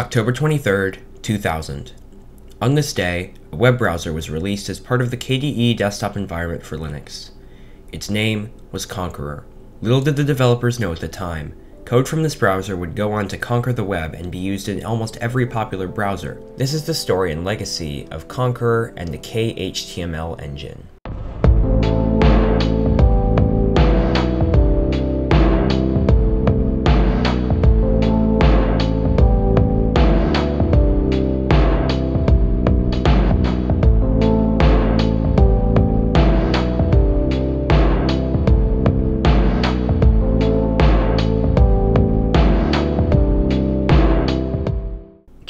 October 23rd, 2000. On this day, a web browser was released as part of the KDE desktop environment for Linux. Its name was Konqueror. Little did the developers know at the time, code from this browser would go on to conquer the web and be used in almost every popular browser. This is the story and legacy of Konqueror and the KHTML engine.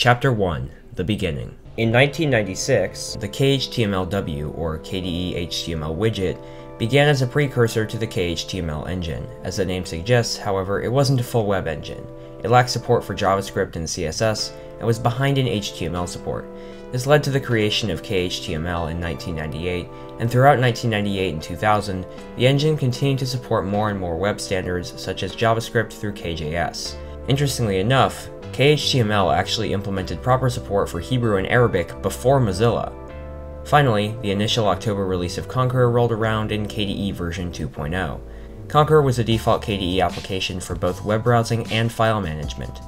Chapter 1 The Beginning In 1996, the KHTMLW, or KDE HTML widget, began as a precursor to the KHTML engine. As the name suggests, however, it wasn't a full web engine. It lacked support for JavaScript and CSS, and was behind in HTML support. This led to the creation of KHTML in 1998, and throughout 1998 and 2000, the engine continued to support more and more web standards such as JavaScript through KJS. Interestingly enough, KHTML actually implemented proper support for Hebrew and Arabic before Mozilla. Finally, the initial October release of Konqueror rolled around in KDE version 2.0. Konqueror was a default KDE application for both web browsing and file management.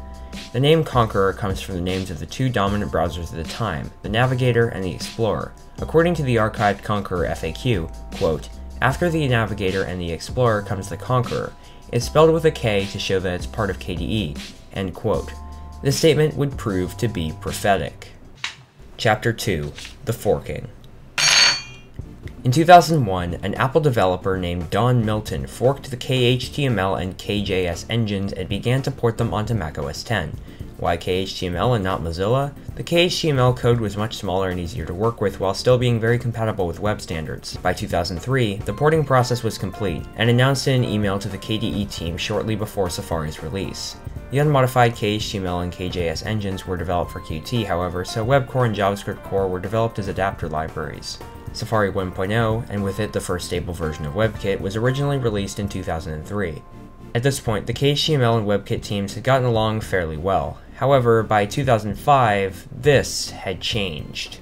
The name Konqueror comes from the names of the two dominant browsers at the time, the Navigator and the Explorer. According to the archived Konqueror FAQ, quote, after the Navigator and the Explorer comes the Konqueror. It's spelled with a K to show that it's part of KDE, end quote. This statement would prove to be prophetic. Chapter 2 The Forking In 2001, an Apple developer named Don Melton forked the KHTML and KJS engines and began to port them onto macOS 10. Why KHTML and not Mozilla? The KHTML code was much smaller and easier to work with while still being very compatible with web standards. By 2003, the porting process was complete, and announced in an email to the KDE team shortly before Safari's release. The unmodified KHTML and KJS engines were developed for Qt, however, so WebCore and JavaScript Core were developed as adapter libraries. Safari 1.0, and with it the first stable version of WebKit, was originally released in 2003. At this point, the KHTML and WebKit teams had gotten along fairly well. However, by 2005, this had changed.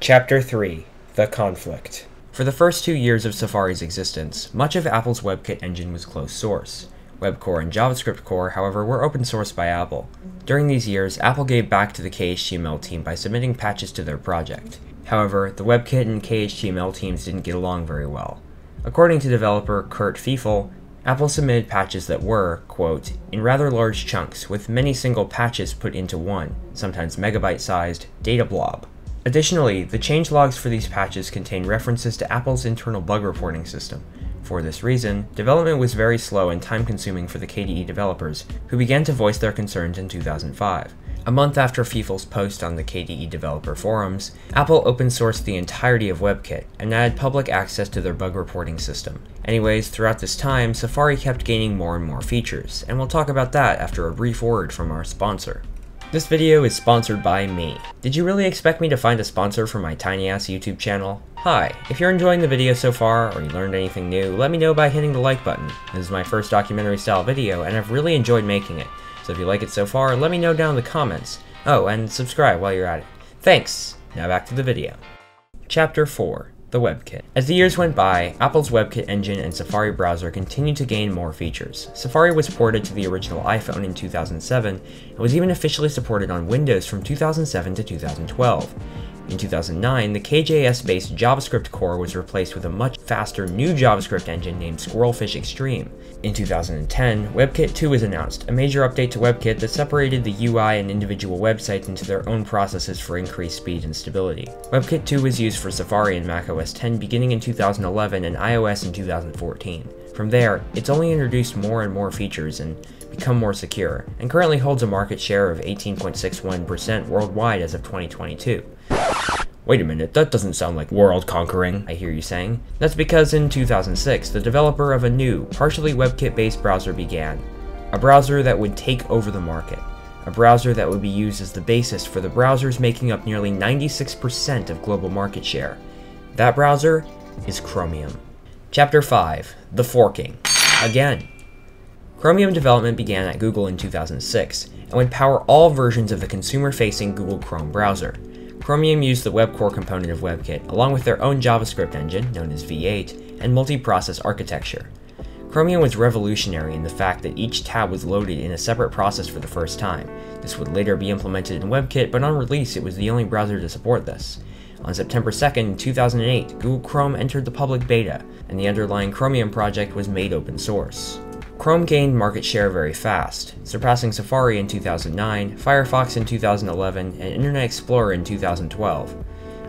Chapter 3 The Conflict For the first two years of Safari's existence, much of Apple's WebKit engine was closed source. WebCore and JavaScript Core, however, were open sourced by Apple. During these years, Apple gave back to the KHTML team by submitting patches to their project. However, the WebKit and KHTML teams didn't get along very well. According to developer Kurt Pfeiffer, Apple submitted patches that were, quote, in rather large chunks, with many single patches put into one, sometimes megabyte-sized, data blob. Additionally, the changelogs for these patches contain references to Apple's internal bug reporting system, for this reason, development was very slow and time-consuming for the KDE developers, who began to voice their concerns in 2005. A month after Pfeiffer's post on the KDE developer forums, Apple open-sourced the entirety of WebKit and added public access to their bug reporting system. Anyways, throughout this time, Safari kept gaining more and more features, and we'll talk about that after a brief word from our sponsor. This video is sponsored by me. Did you really expect me to find a sponsor for my tiny ass YouTube channel? Hi, if you're enjoying the video so far, or you learned anything new, let me know by hitting the like button. This is my first documentary style video, and I've really enjoyed making it. So if you like it so far, let me know down in the comments. Oh, and subscribe while you're at it. Thanks! Now back to the video. Chapter 4 the WebKit. As the years went by, Apple's WebKit engine and Safari browser continued to gain more features. Safari was ported to the original iPhone in 2007 and was even officially supported on Windows from 2007 to 2012. In 2009, the KJS-based JavaScript core was replaced with a much faster new JavaScript engine named SquirrelFish Extreme. In 2010, WebKit 2 was announced, a major update to WebKit that separated the UI and individual websites into their own processes for increased speed and stability. WebKit 2 was used for Safari and macOS 10 beginning in 2011 and iOS in 2014. From there, it's only introduced more and more features and become more secure, and currently holds a market share of 18.61% worldwide as of 2022. Wait a minute, that doesn't sound like world conquering, I hear you saying. That's because in 2006, the developer of a new, partially WebKit-based browser began. A browser that would take over the market. A browser that would be used as the basis for the browsers making up nearly 96% of global market share. That browser is Chromium. Chapter 5 The Forking. Again. Chromium development began at Google in 2006, and would power all versions of the consumer-facing Google Chrome browser. Chromium used the WebCore component of WebKit, along with their own JavaScript engine, known as V8, and multi-process architecture. Chromium was revolutionary in the fact that each tab was loaded in a separate process for the first time. This would later be implemented in WebKit, but on release it was the only browser to support this. On September 2, 2008, Google Chrome entered the public beta, and the underlying Chromium project was made open source. Chrome gained market share very fast, surpassing Safari in 2009, Firefox in 2011, and Internet Explorer in 2012.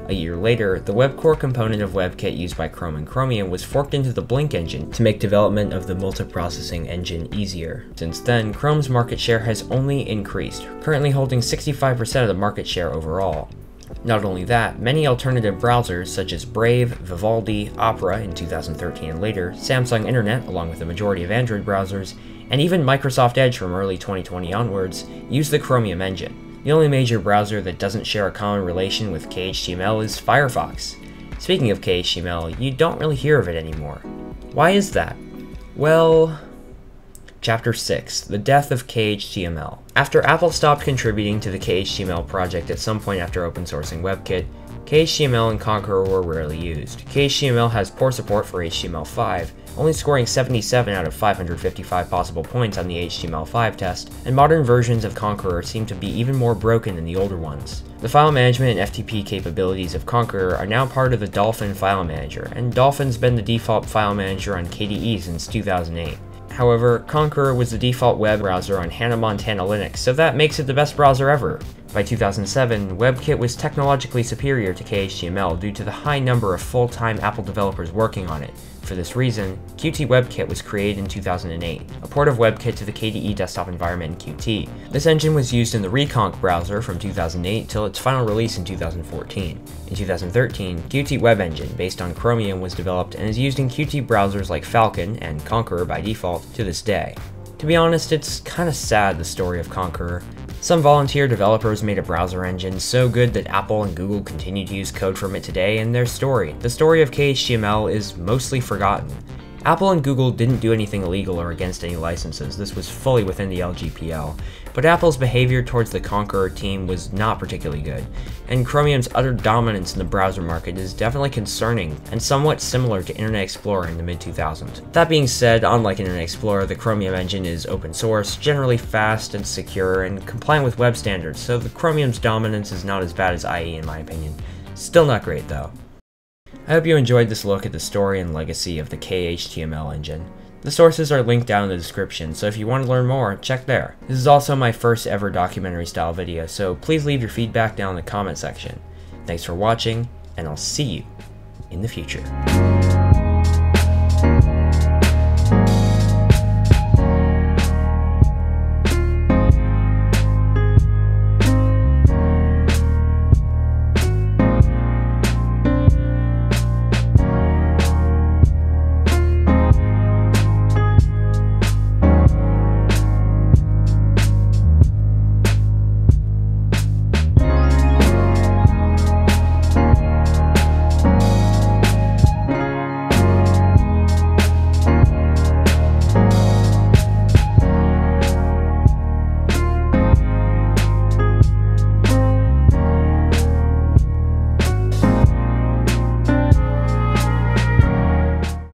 A year later, the WebCore component of WebKit used by Chrome and Chromium was forked into the Blink engine to make development of the multiprocessing engine easier. Since then, Chrome's market share has only increased, currently holding 65% of the market share overall. Not only that, many alternative browsers such as Brave, Vivaldi, Opera in 2013 and later, Samsung Internet along with the majority of Android browsers, and even Microsoft Edge from early 2020 onwards use the Chromium engine. The only major browser that doesn't share a common relation with KHTML is Firefox. Speaking of KHTML, you don't really hear of it anymore. Why is that? Well, Chapter 6 The Death of KHTML. After Apple stopped contributing to the KHTML project at some point after open sourcing WebKit, KHTML and Konqueror were rarely used. KHTML has poor support for HTML5, only scoring 77 out of 555 possible points on the HTML5 test, and modern versions of Konqueror seem to be even more broken than the older ones. The file management and FTP capabilities of Konqueror are now part of the Dolphin file manager, and Dolphin's been the default file manager on KDE since 2008. However, Konqueror was the default web browser on Hannah Montana Linux, so that makes it the best browser ever. By 2007, WebKit was technologically superior to KHTML due to the high number of full-time Apple developers working on it, for this reason, Qt WebKit was created in 2008, a port of WebKit to the KDE desktop environment in Qt. This engine was used in the Rekonq browser from 2008 till its final release in 2014. In 2013, Qt Web Engine, based on Chromium, was developed and is used in Qt browsers like Falkon and Konqueror by default to this day. To be honest, it's kinda sad the story of Konqueror. Some volunteer developers made a browser engine so good that Apple and Google continue to use code from it today, in their story, the story of KHTML, is mostly forgotten. Apple and Google didn't do anything illegal or against any licenses, this was fully within the LGPL, but Apple's behavior towards the Konqueror team was not particularly good, and Chromium's utter dominance in the browser market is definitely concerning and somewhat similar to Internet Explorer in the mid-2000s. That being said, unlike Internet Explorer, the Chromium engine is open source, generally fast and secure, and compliant with web standards, so the Chromium's dominance is not as bad as IE in my opinion. Still not great though. I hope you enjoyed this look at the story and legacy of the KHTML engine. The sources are linked down in the description, so if you want to learn more, check there. This is also my first ever documentary style video, so please leave your feedback down in the comment section. Thanks for watching, and I'll see you in the future.